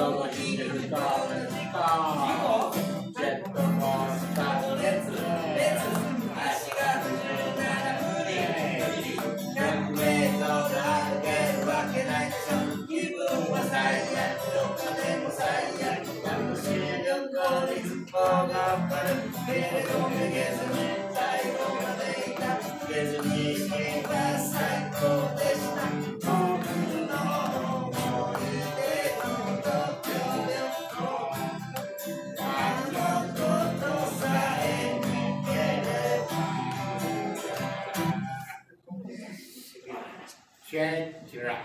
ジェットコースターの列列が100歩けるわけないでしょ気分は最どこでも最楽しい旅行娟媳妇啊